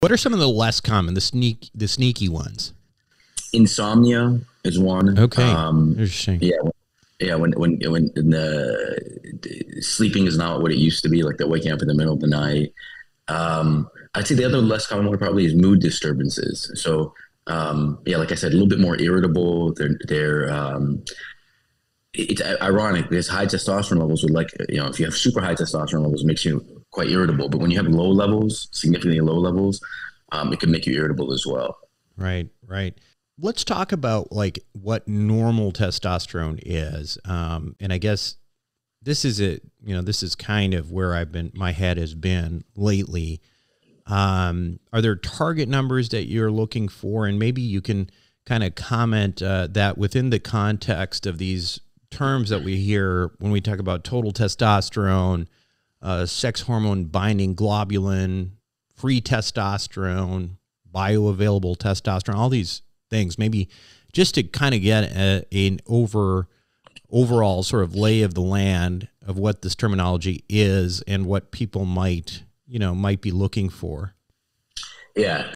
What are some of the less common, the sneak, the sneaky ones? Insomnia is one. Okay, um, interesting. Yeah, yeah. When when when the, sleeping is not what it used to be, like the waking up in the middle of the night. Um, I'd say the other less common one probably is mood disturbances. So um, yeah, like I said, a little bit more irritable. They're they're um, it's ironic because high testosterone levels would like you know if you have super high testosterone levels makes you quite irritable but when you have low levels significantly low levels um, it can make you irritable as well. Right right. Let's talk about like what normal testosterone is um, and i guess this is it you know this is kind of where i've been my head has been lately. Um, are there target numbers that you're looking for? And maybe you can kind of comment uh, that within the context of these terms that we hear when we talk about total testosterone, uh, sex hormone binding globulin, free testosterone, bioavailable testosterone, all these things. Maybe just to kind of get a, an over overall sort of lay of the land of what this terminology is and what people might you know might be looking for. Yeah,